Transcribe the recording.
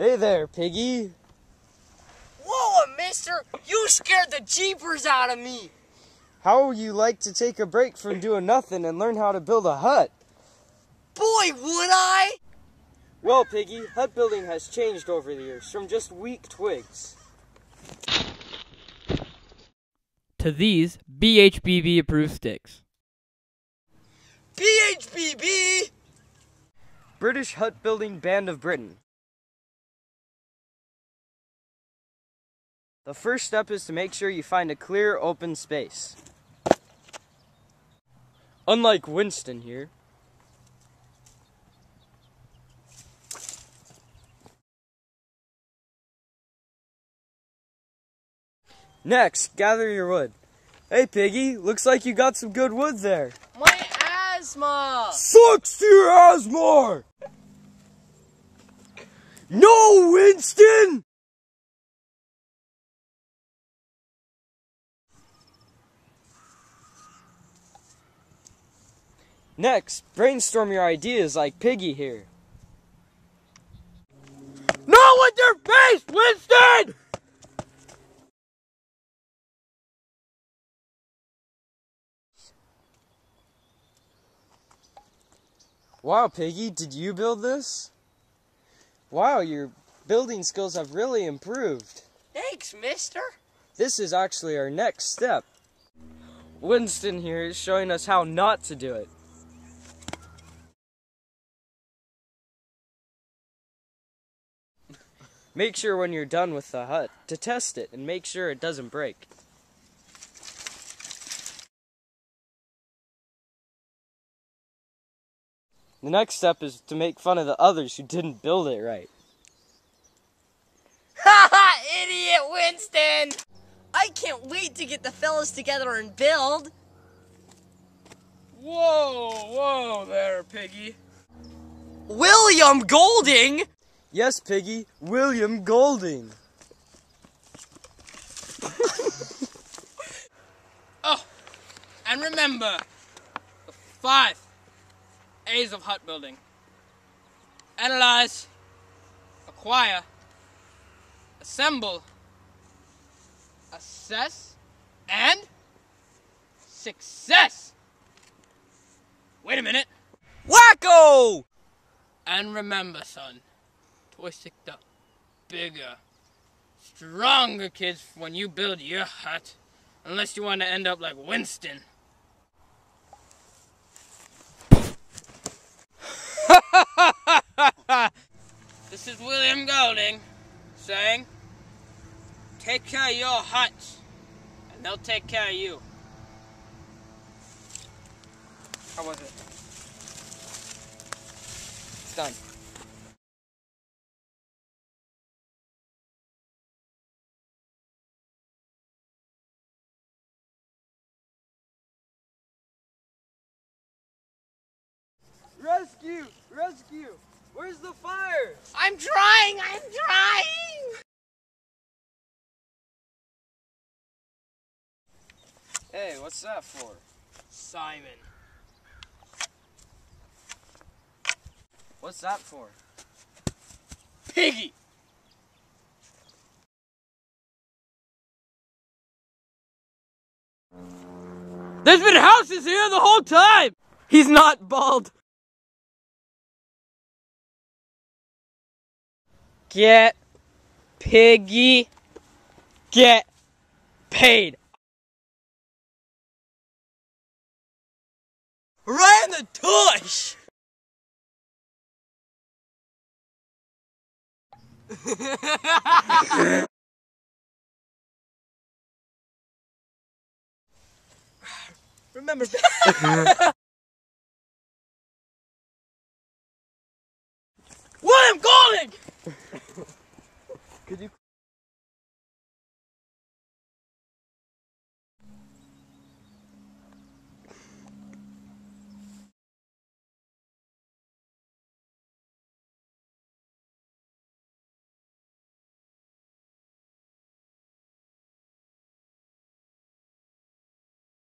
Hey there, Piggy. Whoa, mister! You scared the jeepers out of me! How would you like to take a break from doing nothing and learn how to build a hut? Boy, would I! Well, Piggy, hut building has changed over the years from just weak twigs. To these BHBB approved sticks. BHBB! British Hut Building Band of Britain. The first step is to make sure you find a clear, open space. Unlike Winston here. Next, gather your wood. Hey, Piggy, looks like you got some good wood there. My asthma! Sucks to your asthma! No, Winston! Next, brainstorm your ideas like Piggy here. No with your face, Winston! Wow, Piggy, did you build this? Wow, your building skills have really improved. Thanks, mister! This is actually our next step. Winston here is showing us how not to do it. Make sure when you're done with the hut to test it and make sure it doesn't break. The next step is to make fun of the others who didn't build it right. Ha ha! Idiot Winston! I can't wait to get the fellas together and build! Whoa, whoa there, Piggy. William Golding! Yes, Piggy, William Golding. Oh, and remember the five A's of hut building analyze, acquire, assemble, assess, and success. Wait a minute. Wacko! And remember, son, stick the bigger, stronger kids when you build your hut. Unless you want to end up like Winston. this is William Golding saying, take care of your huts, and they'll take care of you. How was it? It's done. Rescue! Rescue! Where's the fire? I'm trying! I'm trying! Hey, what's that for? Simon. What's that for? Piggy! There's been houses here the whole time! He's not bald. Get Piggy. Get paid. Right in the tush! Remember Could you